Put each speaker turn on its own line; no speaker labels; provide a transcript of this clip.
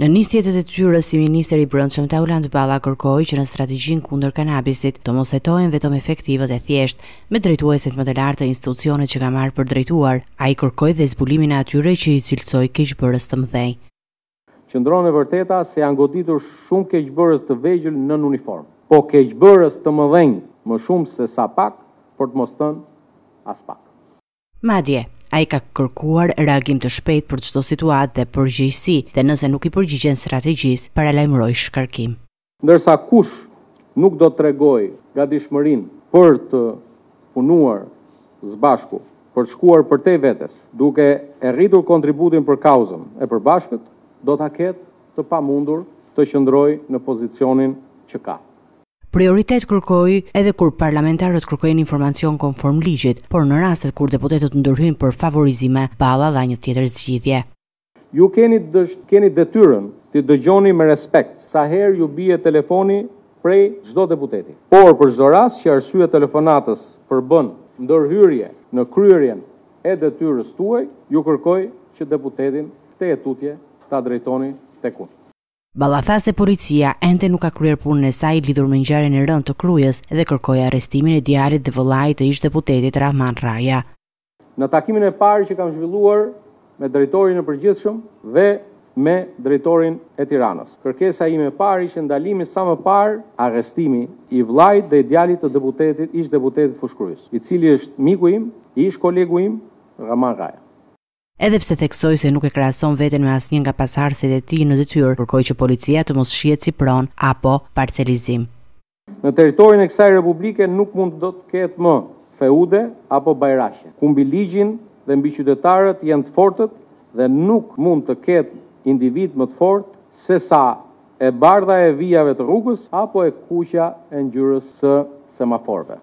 Në nisje të detyrës si ministër i Brendshëm, Taulant Balla kërkoi që në strategjinë kundër kanabisit të mos hetohen vetëm efektivët e thjeshtë, por drejtuesit më të lartë të institucionit që ka marrë për drejtuar. Ai kërkoi dhe zbulimin e atyre që i cilësoi keqbërës të mëdhenj.
Qëndron e vërteta se janë goditur shumë keqbërës të vegjël nën uniformë. Po keqbërës të mëdhenj më shumë se sa pak, për të mos thënë aspak.
Madje, ai ka kërkuar reagim të shpejtë për çdo situatë dhe përgjegjësi dhe nëse nuk i përgjigjen strategjisë, paralajmëroi shkarkim.
Ndërsa kush nuk do të tregojë gatishmërinë për të punuar së bashku, për të shkuar përtej vetes, duke e rritur kontributin për kauzën e përbashkët, do ta ketë të pamundur të qëndrojë në pozicionin që ka,
Prioritet kërkoi edhe kur parlamentarët kërkojnë informacion konform ligjit, por në rastet kur deputetët ndërhyjnë për favorizime, Balla dha një tjetër zgjidhje.
Ju keni keni detyrën t'i dëgjoni me respekt sa herë ju bie telefoni prej çdo deputeti. Por për çdo rast që arsyeja e telefonatës përbën ndërhyrje në kryerjen e detyrës tuaj, ju kërkoj që deputetin këtej e tutje ta drejtoni tek unë.
Balla tha se policia ende nuk ka kryer punën e saj lidhur me ngjarjen e rëndë të Krujës dhe kërkoi arrestimin e djalit dhe vëllait të ish-deputetit Rrahman Rraja.
Në takimin e parë që kam zhvilluar me drejtorin e përgjithshëm dhe me drejtorin e Tiranës, kërkesa ime e parë ishte ndalimi sa më parë arrestimi i vëllait dhe i djalit të deputetit, ish-deputetit të Fushë-Krujës, i cili është miku im, ish-kolegu im, Rrahman Rraja.
Edhe pse theksoi se nuk e krahason veten me asnjë nga pasardhësit e tij në detyrë, kërkoi që policia të mos shihet si pronë apo parcelizim.
Në territorin e kësaj Republike nuk mund do të ketë më feude apo bajraqe, ku mbi ligjin dhe mbi qytetarët jenë të fortët dhe nuk mund të ketë individë më të fortë se sa e bardha e vijave të rrugës apo e kuqja e ngjyrës së semaforëve.